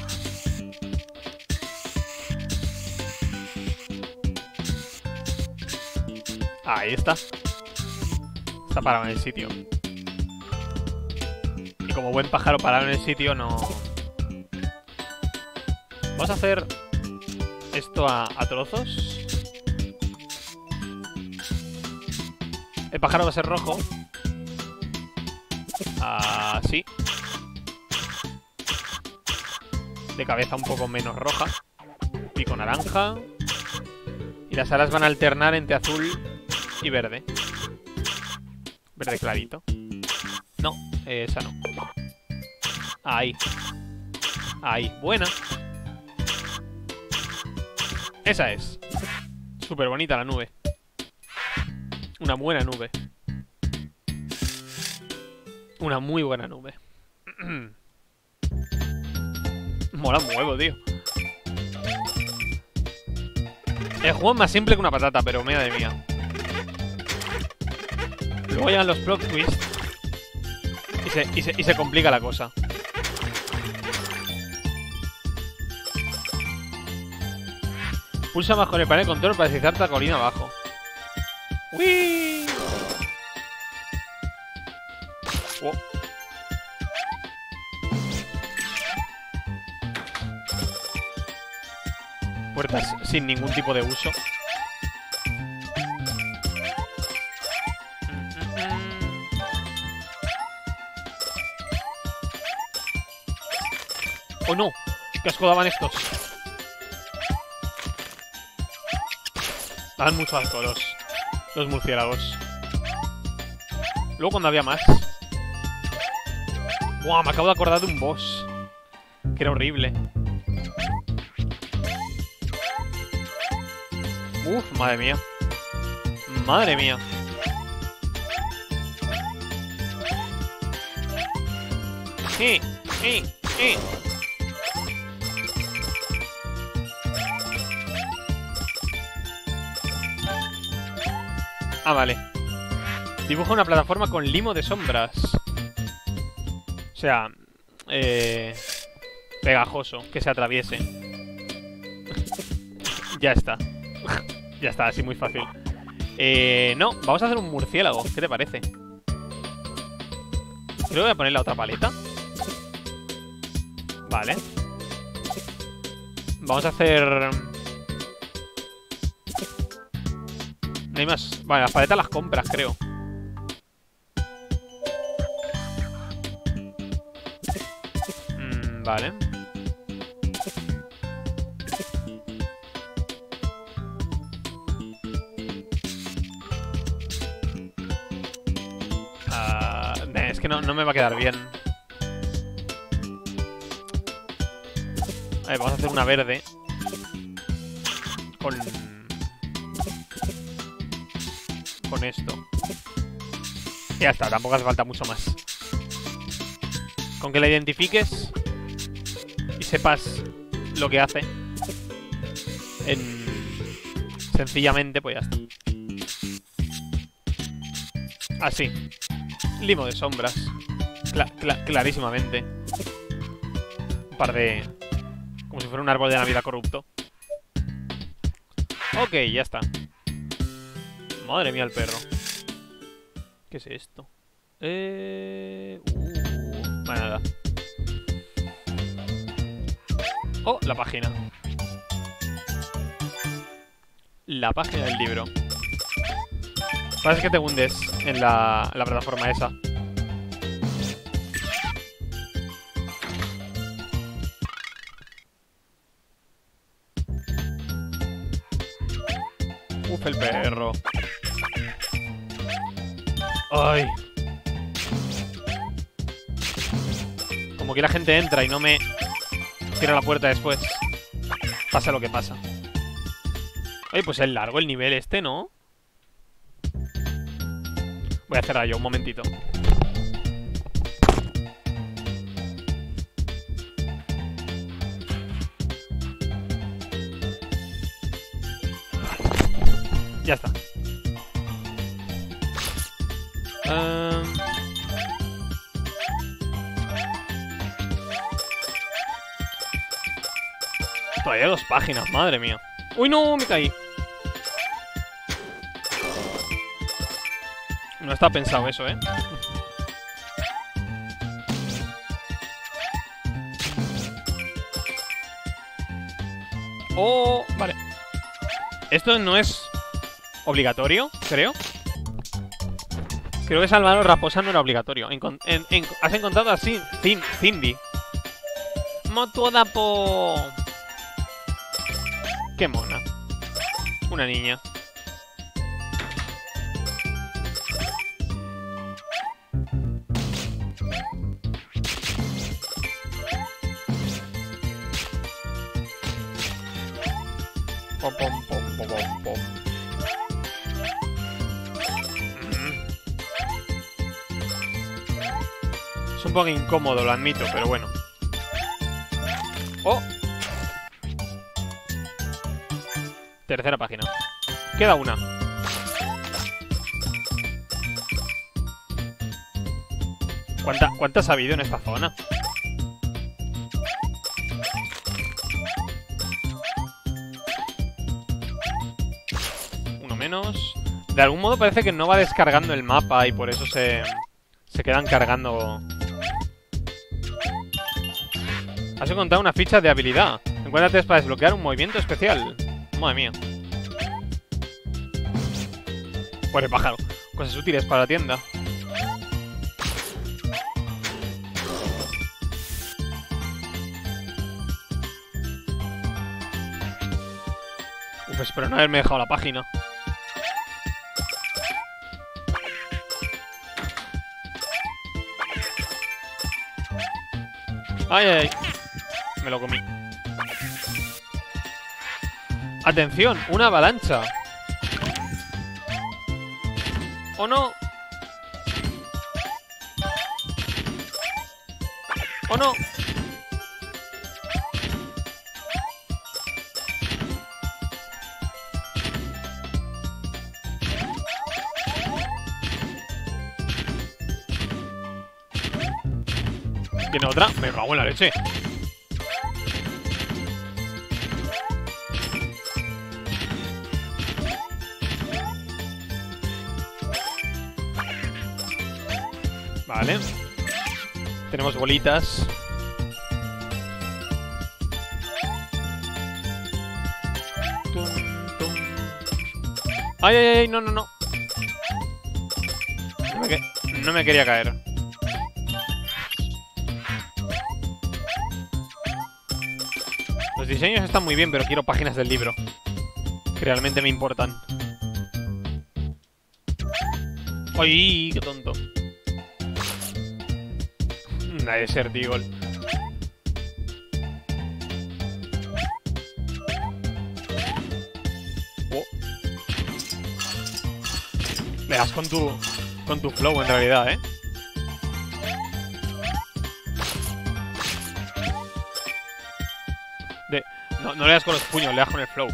Ahí está. Está parado en el sitio. Y como buen pájaro parado en el sitio, no... Vamos a hacer esto a trozos. El pájaro va a ser rojo. Así. De cabeza un poco menos roja. Pico naranja. Y las alas van a alternar entre azul y verde. Verde clarito. No, esa no. Ahí. Ahí, buena. Esa es. Súper bonita la nube. Una buena nube. Una muy buena nube. Mola un huevo, tío. El juego es más simple que una patata, pero de mía. Luego llegan los plot twists. Y se, y, se, y se complica la cosa. Pulsa más con el panel control para deslizarte la colina abajo. ¡Uy! Oh. Puertas sin ningún tipo de uso. ¡Oh no! ¡Qué asco daban estos! Dan mucho asco los, los murciélagos. Luego cuando había más. Buah, me acabo de acordar de un boss. Que era horrible. Uf, madre mía. Madre mía. ¡Eh! ¡Eh! ¡Eh! Ah, vale. Dibuja una plataforma con limo de sombras. O sea, eh, pegajoso, que se atraviese. ya está. ya está, así muy fácil. Eh, no, vamos a hacer un murciélago. ¿Qué te parece? Creo que voy a poner la otra paleta. Vale. Vamos a hacer... No hay más. Vale, las paletas las compras, creo. Mm, vale. Ah, es que no, no me va a quedar bien. A ver, vamos a hacer una verde. Con esto. Ya está, tampoco hace falta mucho más. Con que la identifiques y sepas lo que hace. En... Sencillamente, pues ya está. Así. Limo de sombras. clarísimamente. Un par de... Como si fuera un árbol de Navidad corrupto. Ok, ya está. Madre mía el perro. ¿Qué es esto? Eh... Uh, nada. Oh, la página. La página del libro. Parece que te hundes en la, la plataforma esa. Uf, el perro. Como que la gente entra y no me cierra la puerta después. Pasa lo que pasa. Oye, pues es largo el nivel este, ¿no? Voy a cerrar yo un momentito. Todavía dos páginas, madre mía. ¡Uy, no! Me caí. No está pensado eso, ¿eh? Oh, vale. Esto no es obligatorio, creo. Creo que salvar raposa no era obligatorio. has encontrado así Cindy. Motuoda po... Qué mona. Una niña. Pom, pom, pom, pom, pom. Mm. Es un poco incómodo, lo admito, pero bueno. Tercera página. Queda una. ¿Cuánta, ¿Cuántas ha habido en esta zona? Uno menos. De algún modo parece que no va descargando el mapa y por eso se, se quedan cargando. Has encontrado una ficha de habilidad. Encuéntrate para desbloquear un movimiento especial. Madre mía. Pobre pájaro. Cosas útiles para la tienda. Uf, espero no haberme dejado la página. Ay, ay, ay. Me lo comí. Atención, una avalancha. ¿O no? ¿O no? ¿Tiene otra? Me cago en la leche. Tenemos bolitas. Ay, ay, ay, no, no, no. No me, no me quería caer. Los diseños están muy bien, pero quiero páginas del libro. Que realmente me importan. ¡Ay, qué tonto! La Desert Eagle. Oh. Le das con tu, con tu flow en realidad, ¿eh? De, no, no le das con los puños, le das con el flow.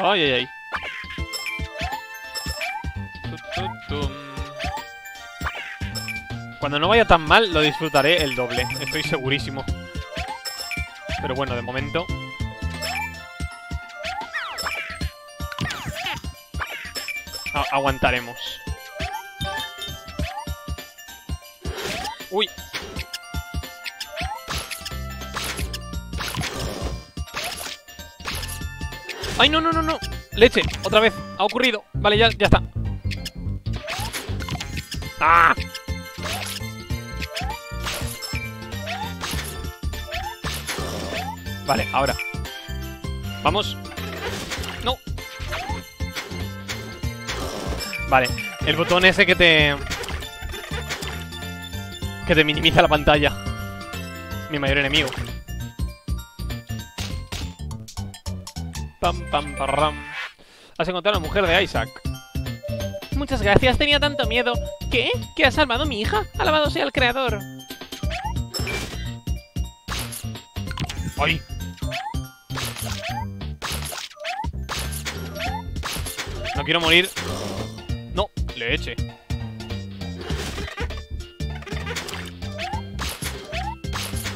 Ay, ay, ay. Cuando no vaya tan mal, lo disfrutaré el doble. Estoy segurísimo. Pero bueno, de momento... aguantaremos. Uy. ¡Ay, no, no, no, no! ¡Leche! ¡Otra vez! ¡Ha ocurrido! Vale, ya, ya está. ¡Ah! Vale, ahora. Vamos. No. Vale, el botón ese que te... Que te minimiza la pantalla. Mi mayor enemigo. Pam, pam, parram. Has encontrado a la mujer de Isaac. Muchas gracias, tenía tanto miedo. ¿Qué? ¿Que has salvado a mi hija? Alabado sea el creador. ¡Ay! Quiero morir. No, le eche.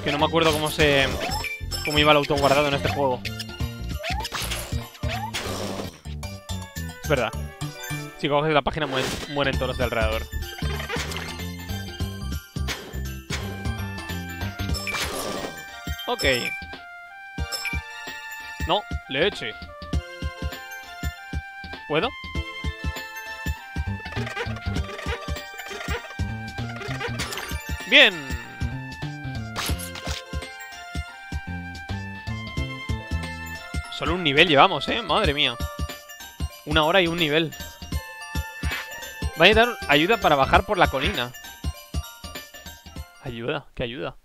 Que no me acuerdo cómo se... Cómo iba el auto guardado en este juego. Es verdad. Si coges la página mueren, mueren todos de alrededor. Ok. No, leche. ¿Puedo? Bien. Solo un nivel llevamos, ¿eh? Madre mía. Una hora y un nivel. Va a necesitar ayuda para bajar por la colina. Ayuda, ¿qué ayuda?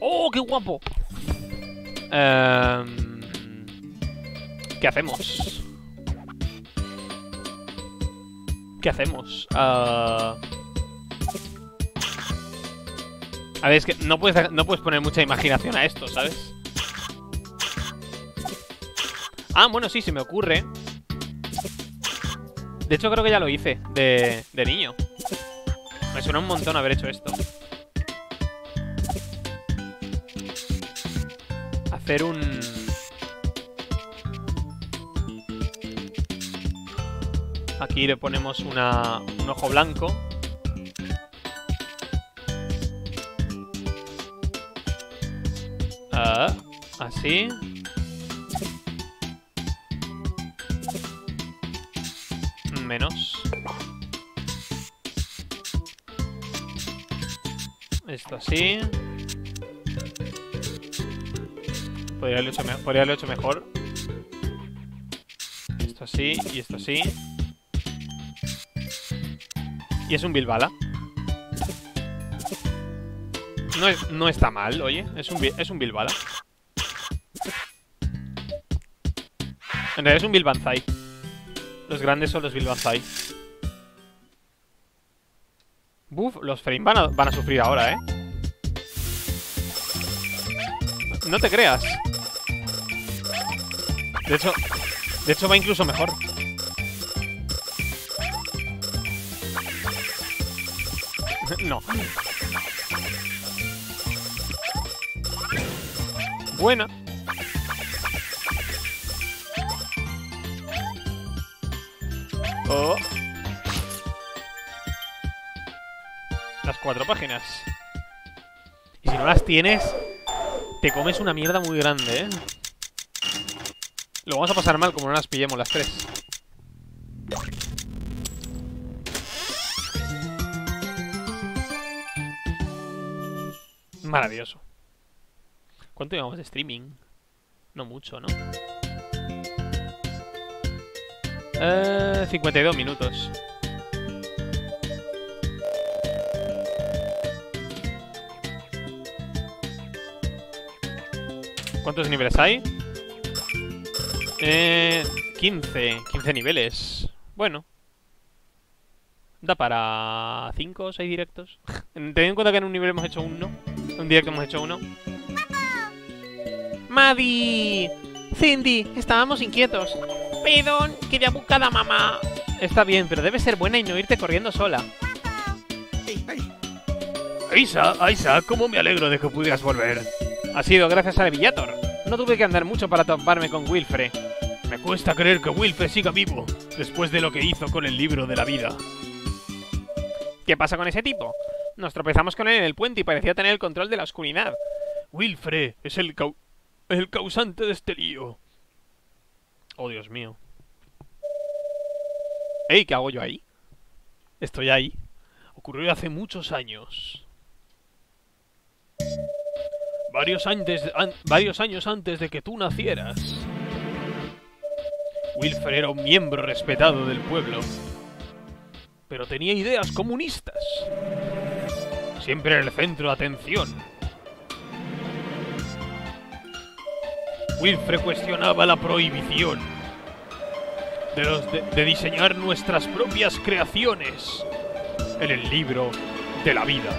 ¡Oh, qué guapo! Em, ¿Qué hacemos? ¿Qué hacemos? Ah, a ver, es que no puedes, no puedes poner mucha imaginación a esto, ¿sabes? Ah, bueno, sí, se me ocurre. De hecho, creo que ya lo hice de, de niño. Me suena un montón haber hecho esto. Hacer un... Aquí le ponemos una, un ojo blanco. Menos. Esto así. Podría haberlo hecho, me- podría haberlo hecho mejor. Esto así y esto así. Y es un Bilbala. No, no está mal, oye. Es un, es un Bilbala. En realidad es un Bilbanzai. Los grandes son los Bilbanzai. Buf, los frame van a, van a sufrir ahora, ¿eh? No te creas. De hecho, de hecho va incluso mejor. no. Buena. Oh. Las cuatro páginas. Y si no las tienes, te comes una mierda muy grande, ¿eh? Lo vamos a pasar mal como no las pillemos las tres. Maravilloso. ¿Cuánto llevamos de streaming? No mucho, ¿no? Eh, 52 minutos. ¿Cuántos niveles hay? Eh, 15. 15 niveles. Bueno. Da para 5 o 6 directos. Teniendo en cuenta que en un nivel hemos hecho uno. En un directo hemos hecho uno. ¡Maddie! Cindy, estábamos inquietos. Perdón, quería buscar a mamá. Está bien, pero debes ser buena y no irte corriendo sola. Aisa, Aisa, cómo me alegro de que pudieras volver. Ha sido gracias a Villator. No tuve que andar mucho para toparme con Wilfre. Me cuesta creer que Wilfre siga vivo, después de lo que hizo con el libro de la vida. ¿Qué pasa con ese tipo? Nos tropezamos con él en el puente y parecía tener el control de la oscuridad. Wilfre es el, cau- el causante de este lío. Oh, Dios mío. ¡Ey! ¿Qué hago yo ahí? Estoy ahí. Ocurrió hace muchos años. Varios, años antes de que tú nacieras. Wilfer era un miembro respetado del pueblo. Pero tenía ideas comunistas. Siempre en el centro de atención. Wilfre cuestionaba la prohibición de, de diseñar nuestras propias creaciones en el libro de la vida.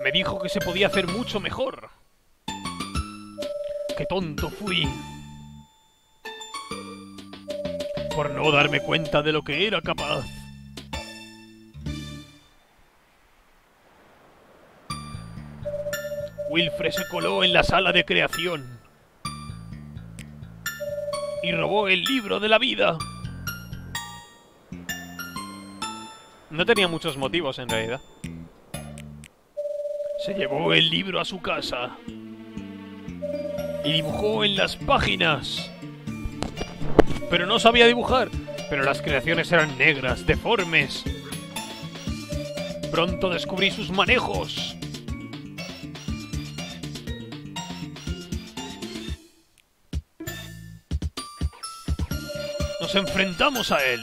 Me dijo que se podía hacer mucho mejor. ¡Qué tonto fui! Por no darme cuenta de lo que era capaz. Wilfre se coló en la sala de creación y robó el libro de la vida. No tenía muchos motivos en realidad. Se llevó el libro a su casa y dibujó en las páginas. Pero no sabía dibujar, pero las creaciones eran negras, deformes. Pronto descubrí sus manejos. enfrentamos a él.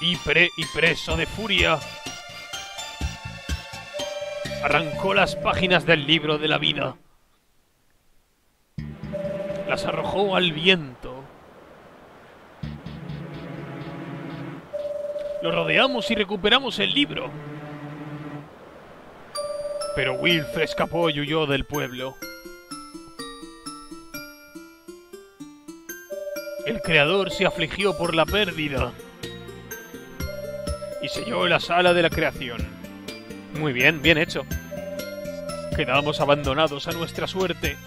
Y, pre y preso de furia, arrancó las páginas del libro de la vida. Las arrojó al viento. Lo rodeamos y recuperamos el libro. Pero Wilfred escapó y huyó del pueblo. El creador se afligió por la pérdida y selló la sala de la creación. Muy bien, bien hecho. Quedamos abandonados a nuestra suerte.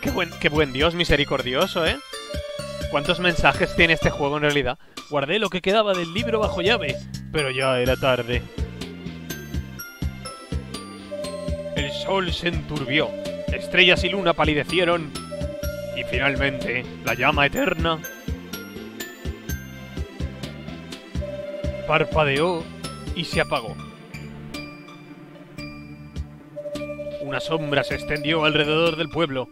Qué buen, qué buen Dios misericordioso, ¿eh? ¿Cuántos mensajes tiene este juego en realidad? Guardé lo que quedaba del libro bajo llave, pero ya era tarde. Sol se enturbió, estrellas y luna palidecieron, y finalmente la llama eterna parpadeó y se apagó. Una sombra se extendió alrededor del pueblo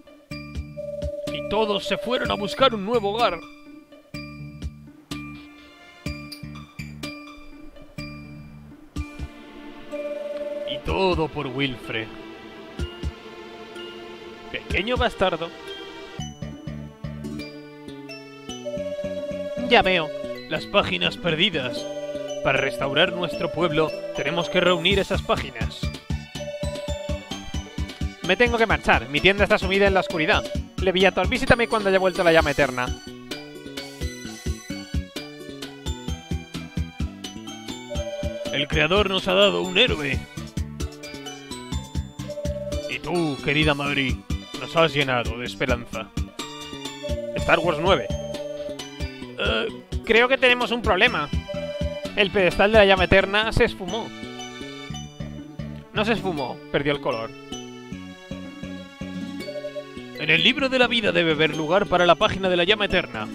y todos se fueron a buscar un nuevo hogar. Y todo por Wilfred. Pequeño bastardo. Ya veo, las páginas perdidas. Para restaurar nuestro pueblo, tenemos que reunir esas páginas. Me tengo que marchar. Mi tienda está sumida en la oscuridad. Leviathan, visítame cuando haya vuelto la llama eterna. El creador nos ha dado un héroe. Y tú, querida Madrid, nos has llenado de esperanza. Star Wars 9. Eh, creo que tenemos un problema. El pedestal de la llama eterna se esfumó. No se esfumó, perdió el color. En el libro de la vida debe haber lugar para la página de la llama eterna.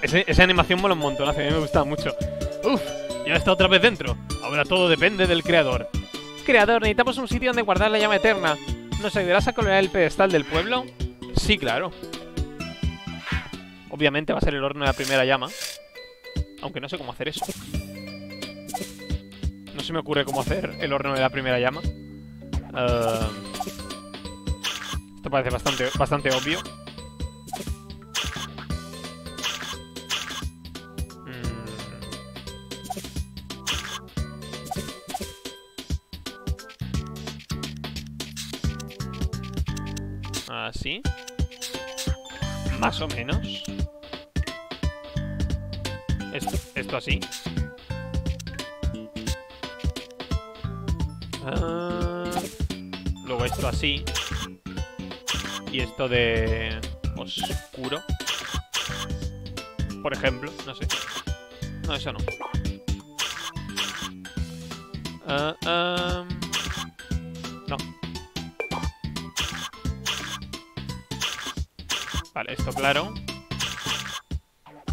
Esa, esa, animación mola un montón, a mí me gusta mucho. Uf, ya está otra vez dentro. Ahora todo depende del creador. Creador, necesitamos un sitio donde guardar la llama eterna. ¿Nos ayudarás a colorear el pedestal del pueblo? Sí, claro. Obviamente va a ser el horno de la primera llama. Aunque no sé cómo hacer eso. No se me ocurre cómo hacer el horno de la primera llama. Uh... Esto parece bastante, bastante obvio. Más o menos. Esto, esto así. Ah, luego esto así. Y esto de oscuro. Por ejemplo, no sé. No, eso no. Uh, um, Vale, esto claro.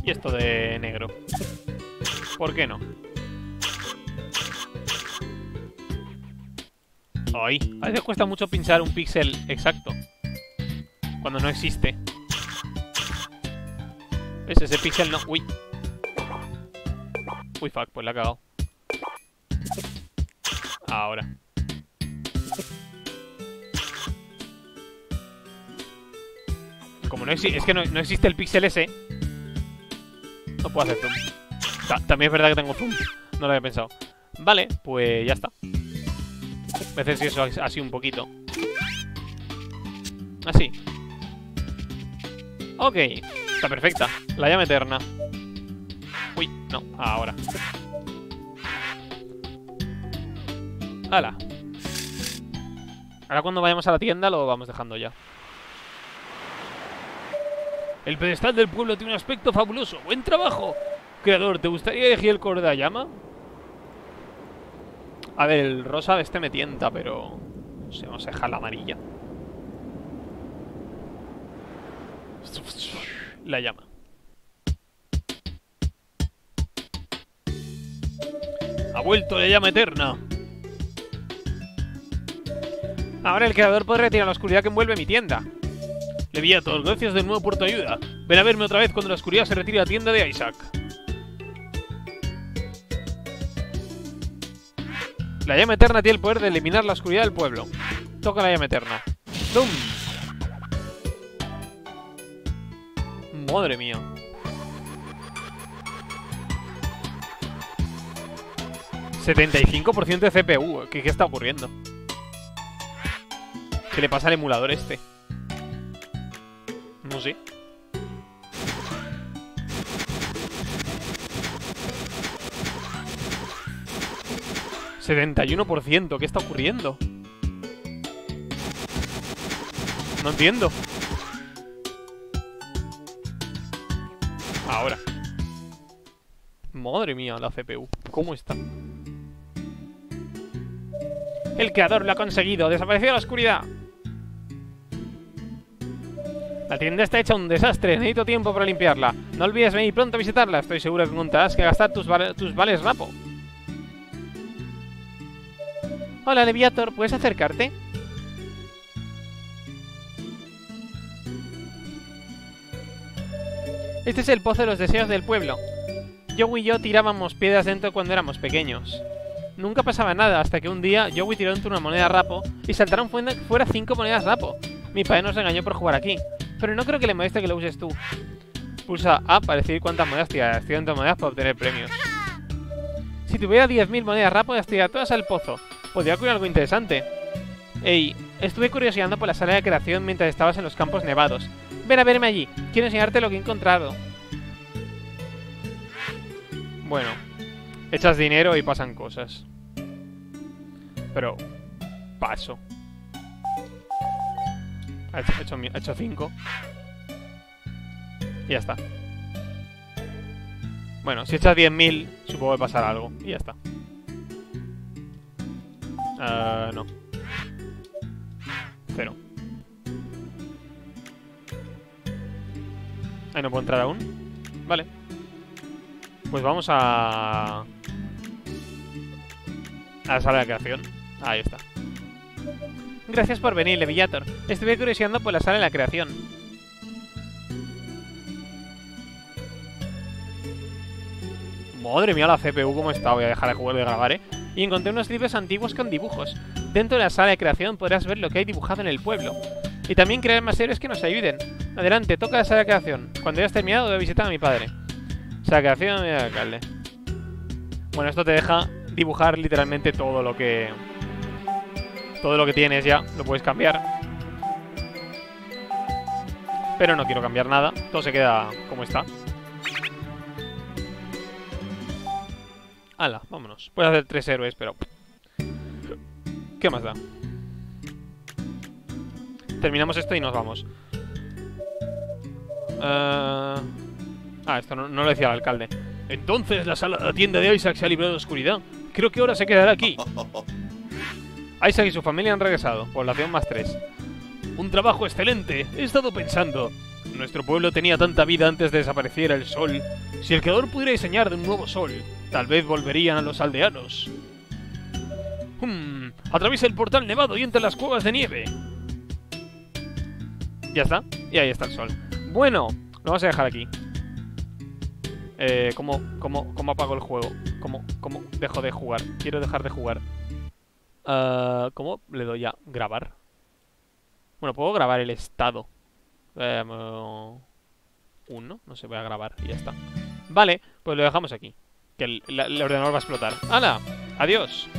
Y esto de negro. ¿Por qué no? Ay, a veces cuesta mucho pinchar un píxel exacto. Cuando no existe. ¿Ves? Ese píxel no... Uy. Uy, fuck, pues la he cagado. Ahora. Es que no, existe el píxel ese. No puedo hacer zoom. también es verdad que tengo zoom. No lo había pensado. Vale, pues ya está. Veces eso así un poquito. Así. Ok. Está perfecta. La llama eterna. Uy, no. Ahora. ¡Hala! Ahora cuando vayamos a la tienda lo vamos dejando ya. El pedestal del pueblo tiene un aspecto fabuloso. ¡Buen trabajo! Creador, ¿te gustaría elegir el color de la llama? A ver, el rosa este me tienta, pero... No sé, vamos a dejar la amarilla. La llama. Ha vuelto la llama eterna. Ahora el creador puede retirar la oscuridad que envuelve mi tienda. Leviator, gracias de nuevo por tu ayuda. Ven a verme otra vez cuando la oscuridad se retire a la tienda de Isaac. La llama eterna tiene el poder de eliminar la oscuridad del pueblo. Toca la llama eterna. ¡Dum! Madre mía. ¿75% de CPU? ¿Qué, ¿Qué está ocurriendo? ¿Qué le pasa al emulador este? No sé. ¿71%? ¿Qué está ocurriendo? No entiendo. Ahora. Madre mía, la CPU. ¿Cómo está? El creador lo ha conseguido. Desapareció la oscuridad. La tienda está hecha un desastre. Necesito tiempo para limpiarla. No olvides venir pronto a visitarla. Estoy seguro que encontrarás que gastar tus, vales rapo. Hola, Leviator. ¿Puedes acercarte? Este es el pozo de los deseos del pueblo. Joey y yo tirábamos piedras dentro cuando éramos pequeños. Nunca pasaba nada hasta que un día Joey tiró dentro una moneda rapo y saltaron fuera cinco monedas rapo. Mi padre nos engañó por jugar aquí, pero no creo que le moleste que lo uses tú. Pulsa A para decidir cuántas monedas tirar. Tira dentro monedas para obtener premios. Si tuviera 10.000 monedas rapo, las tiraría todas al pozo. Podría ocurrir algo interesante. Ey, estuve curioseando por la sala de creación mientras estabas en los campos nevados. Ven a verme allí. Quiero enseñarte lo que he encontrado. Bueno, echas dinero y pasan cosas. Pero, paso. Ha hecho 5. Y ya está. Bueno, si echas 10.000, supongo que pasará algo. Y ya está. Uh, no. Cero. Ahí no puedo entrar aún. Vale. Pues vamos a... A la sala de creación. Ahí está. Gracias por venir, Levillator. Estuve curioseando por la sala de la creación. Madre mía la CPU cómo está. Voy a dejar de jugar de grabar, ¿eh? Y encontré unos libros antiguos con dibujos. Dentro de la sala de creación podrás ver lo que hay dibujado en el pueblo. Y también crear más héroes que nos ayuden. Adelante, toca la sala de creación. Cuando hayas terminado, debo visitar a mi padre. Sala de creación y alcalde. Bueno, esto te deja dibujar literalmente todo lo que... Todo lo que tienes ya, lo puedes cambiar. Pero no quiero cambiar nada. Todo se queda como está. Hala, vámonos. Puedes hacer tres héroes, pero... ¿Qué más da? Terminamos esto y nos vamos. Uh... Ah, esto no, lo decía el alcalde. Entonces la, sala, la tienda de Isaac se ha librado de oscuridad. Creo que ahora se quedará aquí. Isaac y su familia han regresado. Población más tres. Un trabajo excelente. He estado pensando. Nuestro pueblo tenía tanta vida antes de desapareciera el sol. Si el creador pudiera diseñar de un nuevo sol, tal vez volverían a los aldeanos. Hmm, atraviesa el portal nevado y entra en las cuevas de nieve. Ya está. Y ahí está el sol. Bueno, lo vamos a dejar aquí. Eh, ¿cómo, cómo, cómo apago el juego? ¿Cómo, ¿Cómo dejo de jugar? Quiero dejar de jugar. Uh, ¿Cómo le doy a grabar? Bueno, puedo grabar el estado. Um, uno, no sé, voy a grabar y ya está. Vale, pues lo dejamos aquí. Que el, el ordenador va a explotar. ¡Hala! ¡Adiós!